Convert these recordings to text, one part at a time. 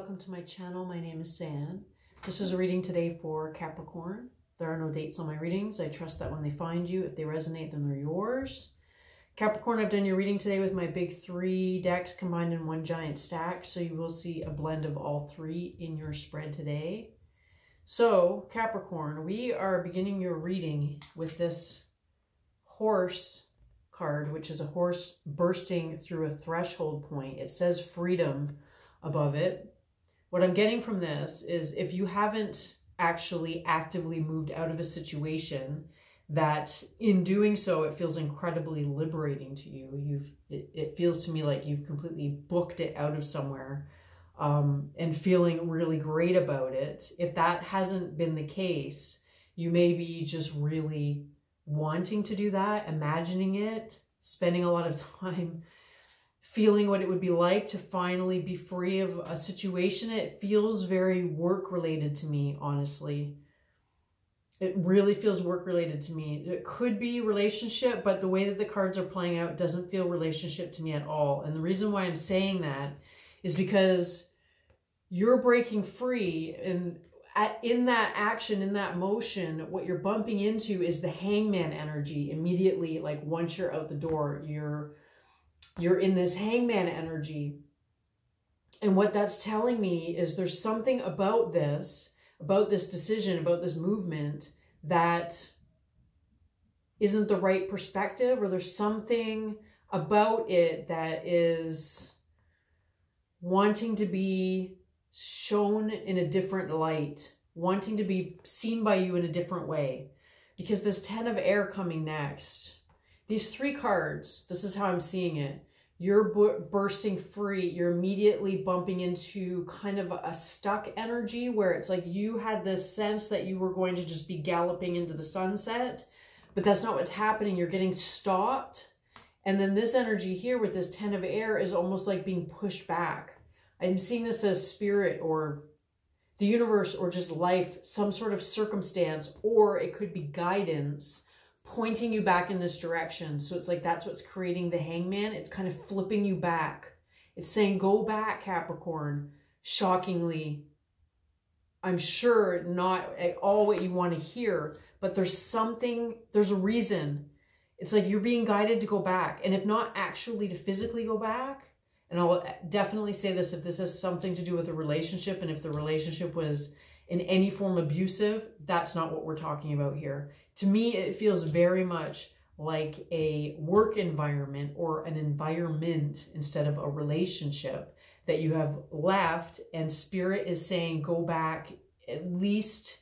welcome to my channel. My name is San. This is a reading today for Capricorn. There are no dates on my readings. I trust that when they find you, if they resonate, then they're yours. Capricorn, I've done your reading today with my big three decks combined in one giant stack, so you will see a blend of all three in your spread today. So, Capricorn, we are beginning your reading with this horse card, which is a horse bursting through a threshold point. It says freedom above it. What I'm getting from this is if you haven't actually actively moved out of a situation, that in doing so it feels incredibly liberating to you you've it, it feels to me like you've completely booked it out of somewhere um, and feeling really great about it if that hasn't been the case you may be just really wanting to do that imagining it spending a lot of time feeling what it would be like to finally be free of a situation. It feels very work related to me, honestly. It really feels work related to me. It could be relationship, but the way that the cards are playing out doesn't feel relationship to me at all. And the reason why I'm saying that is because you're breaking free and in that action, in that motion, what you're bumping into is the hangman energy immediately. Like once you're out the door, you're you're in this hangman energy. And what that's telling me is there's something about this, about this decision, about this movement that isn't the right perspective, or there's something about it that is wanting to be shown in a different light, wanting to be seen by you in a different way. Because this 10 of air coming next, these three cards, this is how I'm seeing it. You're bursting free. You're immediately bumping into kind of a stuck energy where it's like you had this sense that you were going to just be galloping into the sunset, but that's not what's happening. You're getting stopped. And then this energy here with this 10 of air is almost like being pushed back. I'm seeing this as spirit or the universe or just life, some sort of circumstance, or it could be guidance pointing you back in this direction. So it's like that's what's creating the hangman. It's kind of flipping you back. It's saying, go back, Capricorn. Shockingly, I'm sure not at all what you want to hear, but there's something, there's a reason. It's like you're being guided to go back. And if not actually to physically go back, and I'll definitely say this if this has something to do with a relationship and if the relationship was in any form abusive, that's not what we're talking about here. To me, it feels very much like a work environment or an environment instead of a relationship that you have left and spirit is saying go back at least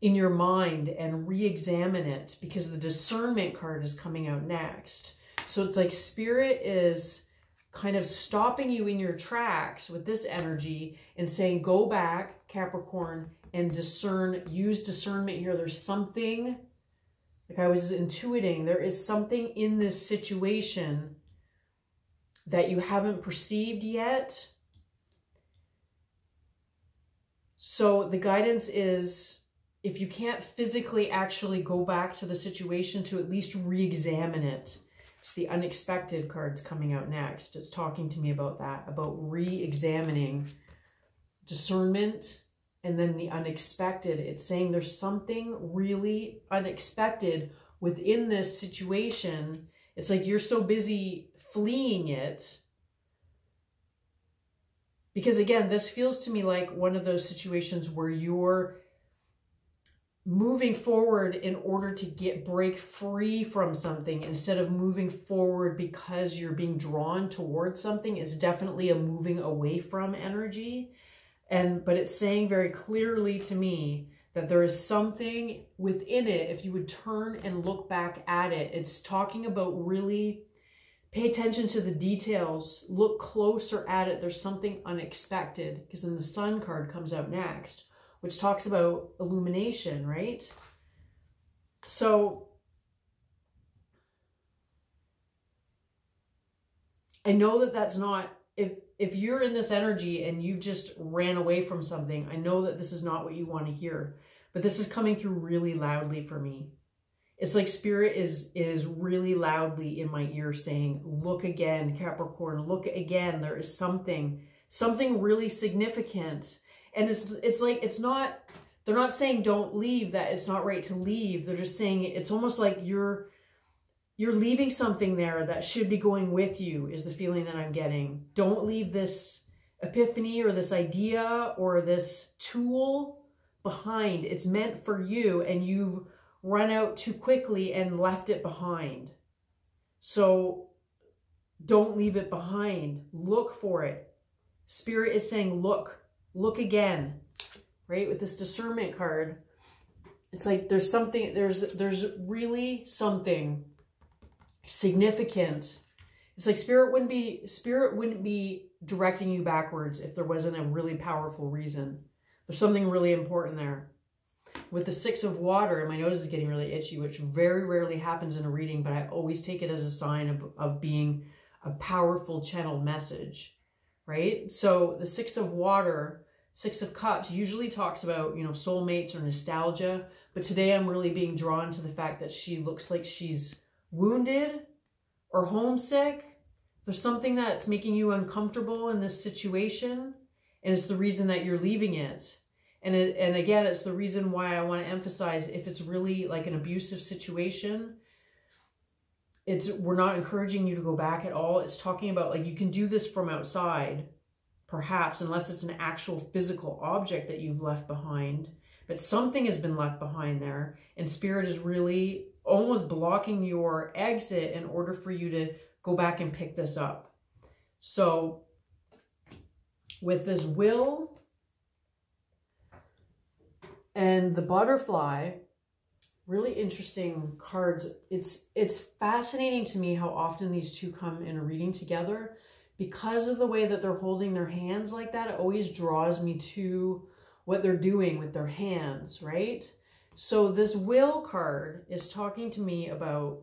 in your mind and re-examine it because the discernment card is coming out next. So it's like spirit is kind of stopping you in your tracks with this energy and saying, go back, Capricorn, and discern, use discernment here. There's something, like I was intuiting, there is something in this situation that you haven't perceived yet. So the guidance is if you can't physically actually go back to the situation to at least re-examine it it's the unexpected cards coming out next. It's talking to me about that, about re-examining discernment and then the unexpected. It's saying there's something really unexpected within this situation. It's like you're so busy fleeing it. Because again, this feels to me like one of those situations where you're moving forward in order to get break free from something instead of moving forward because you're being drawn towards something is definitely a moving away from energy and but it's saying very clearly to me that there is something within it if you would turn and look back at it it's talking about really pay attention to the details look closer at it there's something unexpected because then the sun card comes out next which talks about illumination, right? So I know that that's not, if, if you're in this energy and you've just ran away from something, I know that this is not what you want to hear, but this is coming through really loudly for me. It's like spirit is, is really loudly in my ear saying, look again, Capricorn, look again. There is something something really significant. And it's it's like it's not they're not saying don't leave that it's not right to leave. They're just saying it's almost like you're you're leaving something there that should be going with you is the feeling that I'm getting. Don't leave this epiphany or this idea or this tool behind. It's meant for you and you've run out too quickly and left it behind. So don't leave it behind. Look for it. Spirit is saying, look, look again, right? With this discernment card, it's like there's something, there's, there's really something significant. It's like spirit wouldn't be, spirit wouldn't be directing you backwards if there wasn't a really powerful reason. There's something really important there. With the six of water, and my nose is getting really itchy, which very rarely happens in a reading, but I always take it as a sign of, of being a powerful channeled message, right? So the six of water, six of cups usually talks about, you know, soulmates or nostalgia. But today I'm really being drawn to the fact that she looks like she's wounded or homesick. There's something that's making you uncomfortable in this situation. And it's the reason that you're leaving it. And, it, and again, it's the reason why I want to emphasize if it's really like an abusive situation, it's we're not encouraging you to go back at all. It's talking about like you can do this from outside, perhaps, unless it's an actual physical object that you've left behind. But something has been left behind there, and spirit is really almost blocking your exit in order for you to go back and pick this up. So with this will and the butterfly, really interesting cards. It's it's fascinating to me how often these two come in a reading together because of the way that they're holding their hands like that. It always draws me to what they're doing with their hands, right? So this will card is talking to me about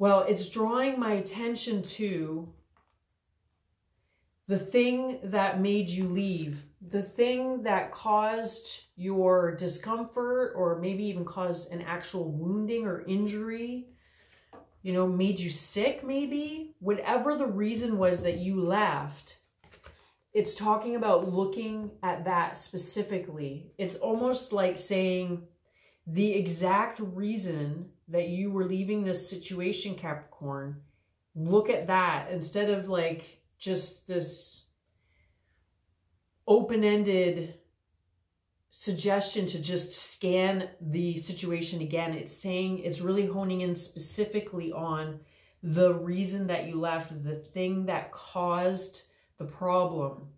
well, it's drawing my attention to the thing that made you leave the thing that caused your discomfort or maybe even caused an actual wounding or injury, you know, made you sick maybe, whatever the reason was that you left, it's talking about looking at that specifically. It's almost like saying the exact reason that you were leaving this situation, Capricorn, look at that instead of like just this open-ended suggestion to just scan the situation again. It's saying, it's really honing in specifically on the reason that you left, the thing that caused the problem,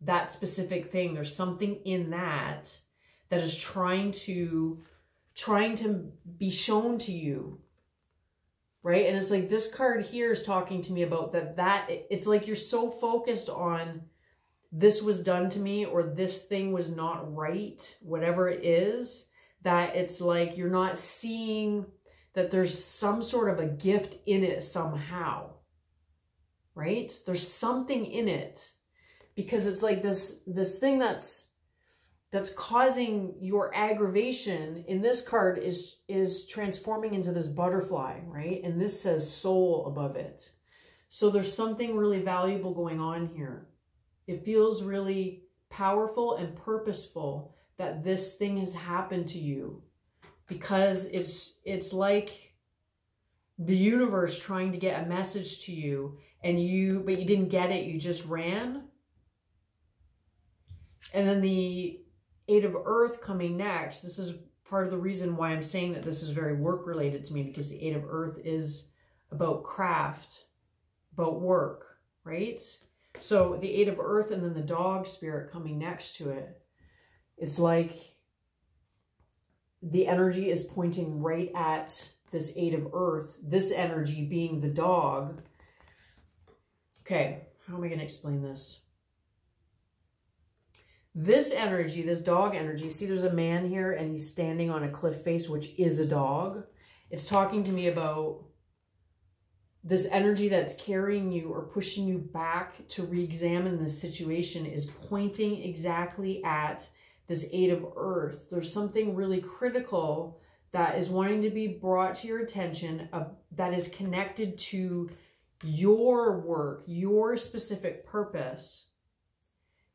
that specific thing. There's something in that that is trying to, trying to be shown to you right and it's like this card here is talking to me about that that it's like you're so focused on this was done to me or this thing was not right, whatever it is, that it's like you're not seeing that there's some sort of a gift in it somehow, right? There's something in it because it's like this, this thing that's, that's causing your aggravation in this card is, is transforming into this butterfly, right? And this says soul above it. So there's something really valuable going on here. It feels really powerful and purposeful that this thing has happened to you because it's it's like the universe trying to get a message to you and you but you didn't get it you just ran and then the eight of earth coming next this is part of the reason why i'm saying that this is very work related to me because the eight of earth is about craft about work right so the Eight of Earth and then the dog spirit coming next to it. It's like the energy is pointing right at this Eight of Earth, this energy being the dog. Okay, how am I going to explain this? This energy, this dog energy, see there's a man here and he's standing on a cliff face, which is a dog. It's talking to me about this energy that's carrying you or pushing you back to re-examine this situation is pointing exactly at this eight of earth. There's something really critical that is wanting to be brought to your attention uh, that is connected to your work, your specific purpose,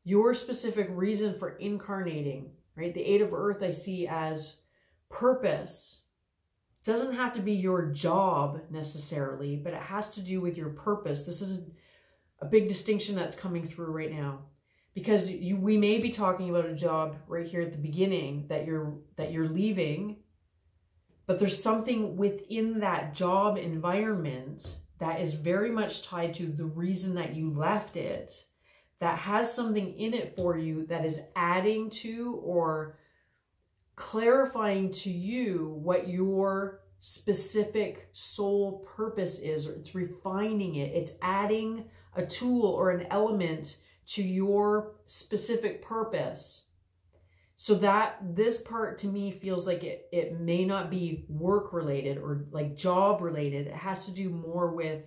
your specific reason for incarnating, right? The eight of earth I see as purpose. Doesn't have to be your job necessarily, but it has to do with your purpose. This is a big distinction that's coming through right now because you we may be talking about a job right here at the beginning that you're that you're leaving but there's something within that job environment that is very much tied to the reason that you left it that has something in it for you that is adding to or clarifying to you what your specific soul purpose is or it's refining it. It's adding a tool or an element to your specific purpose so that this part to me feels like it, it may not be work related or like job related. It has to do more with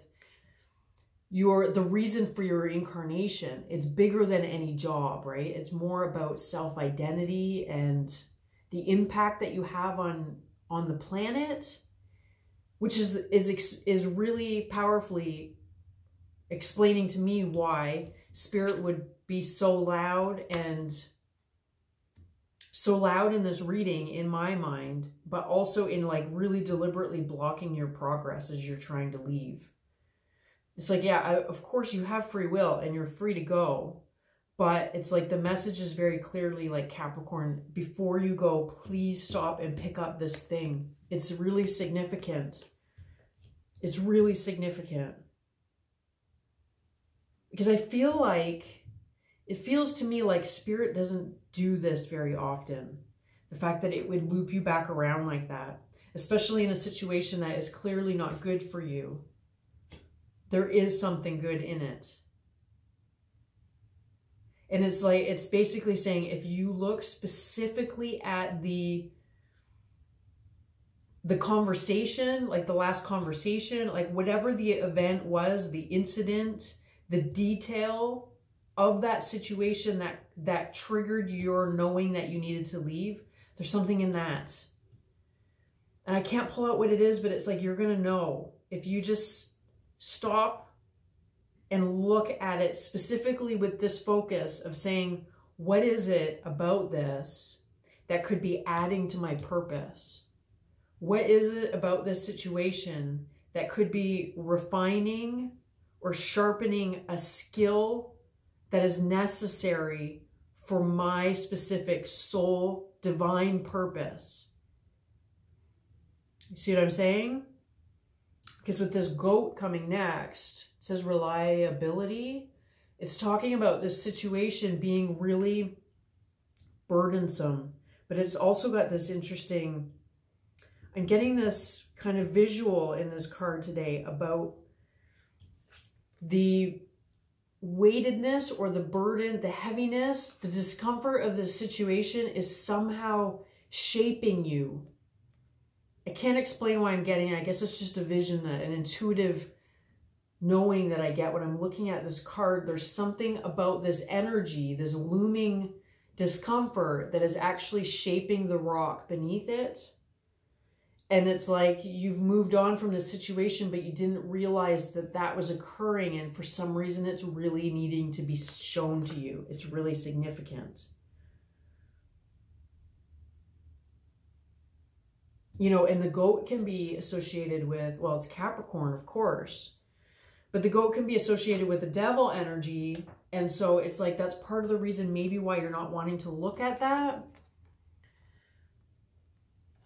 your the reason for your incarnation. It's bigger than any job, right? It's more about self-identity and the impact that you have on on the planet, which is is is really powerfully explaining to me why spirit would be so loud and so loud in this reading in my mind, but also in like really deliberately blocking your progress as you're trying to leave. It's like, yeah, I, of course you have free will and you're free to go, but it's like the message is very clearly like Capricorn, before you go, please stop and pick up this thing. It's really significant. It's really significant. Because I feel like it feels to me like spirit doesn't do this very often. The fact that it would loop you back around like that, especially in a situation that is clearly not good for you. There is something good in it. And it's like, it's basically saying if you look specifically at the the conversation, like the last conversation, like whatever the event was, the incident, the detail of that situation that that triggered your knowing that you needed to leave there's something in that. And i can't pull out what it is but it's like you're gonna know. If you just stop and look at it specifically with this focus of saying what is it about this that could be adding to my purpose? What is it about this situation that could be refining or sharpening a skill that is necessary for my specific soul divine purpose. You see what I'm saying? Because with this goat coming next, it says reliability. It's talking about this situation being really burdensome, but it's also got this interesting, I'm getting this kind of visual in this card today about the weightedness or the burden, the heaviness, the discomfort of the situation is somehow shaping you. I can't explain why I'm getting it. I guess it's just a vision, that an intuitive knowing that I get when I'm looking at this card. There's something about this energy, this looming discomfort that is actually shaping the rock beneath it and it's like you've moved on from the situation but you didn't realize that that was occurring. And for some reason it's really needing to be shown to you. It's really significant. You know and the goat can be associated with well it's capricorn of course but the goat can be associated with the devil energy. And so it's like that's part of the reason maybe why you're not wanting to look at that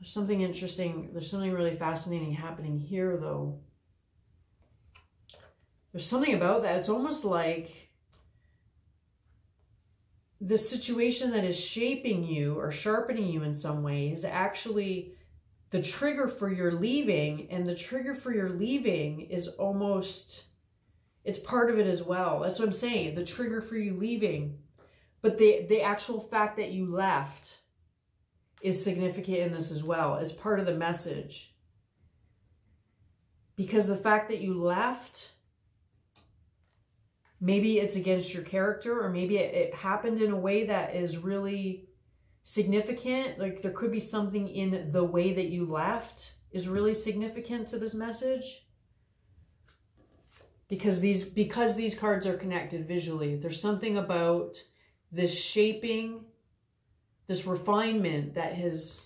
there's something interesting, there's something really fascinating happening here though. There's something about that. It's almost like the situation that is shaping you or sharpening you in some way is actually the trigger for your leaving and the trigger for your leaving is almost it's part of it as well that's what i'm saying the trigger for you leaving but the the actual fact that you left is significant in this as well as part of the message. Because the fact that you left, maybe it's against your character or maybe it, it happened in a way that is really significant. Like there could be something in the way that you left is really significant to this message. because these because these cards are connected visually there's something about this shaping this refinement that has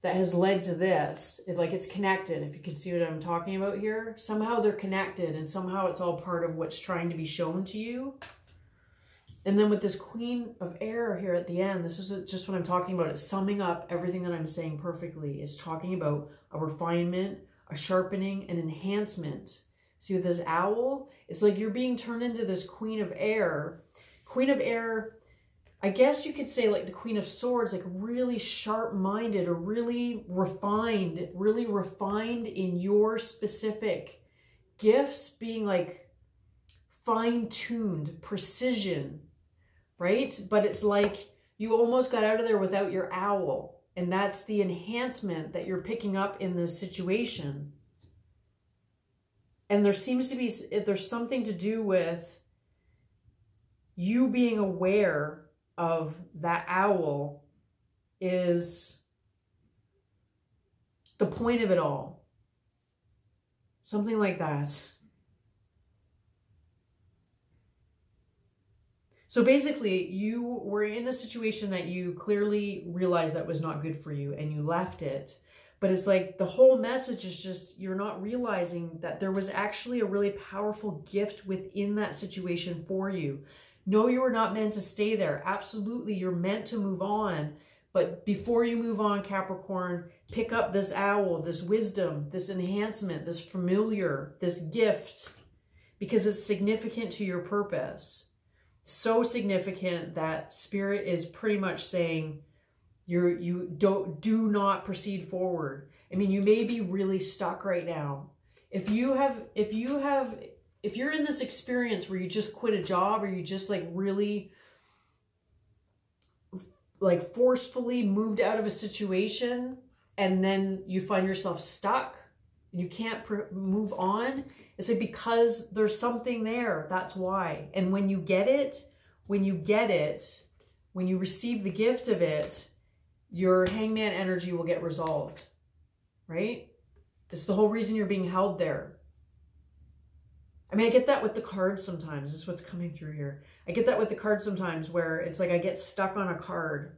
that has led to this it, like it's connected if you can see what i'm talking about here. Somehow they're connected and somehow it's all part of what's trying to be shown to you. And then with this queen of air here at the end this is just what i'm talking about. It's summing up everything that i'm saying perfectly. It's talking about a refinement a sharpening an enhancement. See with this owl, it's like you're being turned into this queen of air. Queen of air, I guess you could say like the queen of swords, like really sharp-minded or really refined, really refined in your specific gifts, being like fine-tuned, precision, right? But it's like you almost got out of there without your owl. And that's the enhancement that you're picking up in this situation and there seems to be if there's something to do with you being aware of that owl is the point of it all. Something like that. So basically you were in a situation that you clearly realized that was not good for you and you left it. But it's like the whole message is just you're not realizing that there was actually a really powerful gift within that situation for you. No, you were not meant to stay there. Absolutely, you're meant to move on. But before you move on, Capricorn, pick up this owl, this wisdom, this enhancement, this familiar, this gift, because it's significant to your purpose. So significant that Spirit is pretty much saying, you're, you don't, do not proceed forward. I mean, you may be really stuck right now. If you have, if you have, if you're in this experience where you just quit a job or you just like really like forcefully moved out of a situation and then you find yourself stuck and you can't move on it's like because there's something there that's why and when you get it when you get it when you receive the gift of it your hangman energy will get resolved, right? It's the whole reason you're being held there. I mean, I get that with the cards sometimes. This is what's coming through here. I get that with the cards sometimes where it's like I get stuck on a card.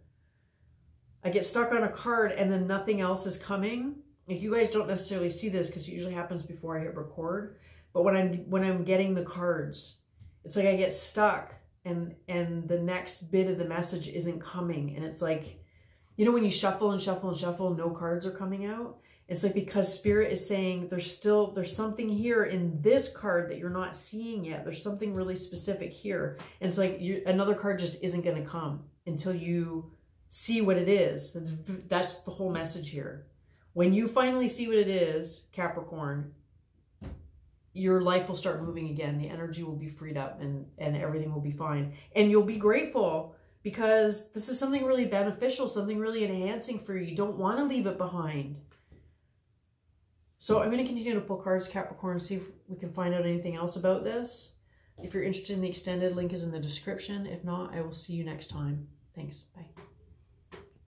I get stuck on a card and then nothing else is coming. Like you guys don't necessarily see this because it usually happens before I hit record. But when I'm when I'm getting the cards, it's like I get stuck and and the next bit of the message isn't coming. And it's like you know when you shuffle and shuffle and shuffle no cards are coming out it's like because spirit is saying there's still there's something here in this card that you're not seeing yet. There's something really specific here. And it's like you, another card just isn't going to come until you see what it is. That's that's the whole message here. When you finally see what it is capricorn your life will start moving again. The energy will be freed up and and everything will be fine. And you'll be grateful because this is something really beneficial, something really enhancing for you. You don't want to leave it behind. So I'm going to continue to pull cards, Capricorn, see if we can find out anything else about this. If you're interested in the extended, link is in the description. If not, I will see you next time. Thanks. Bye.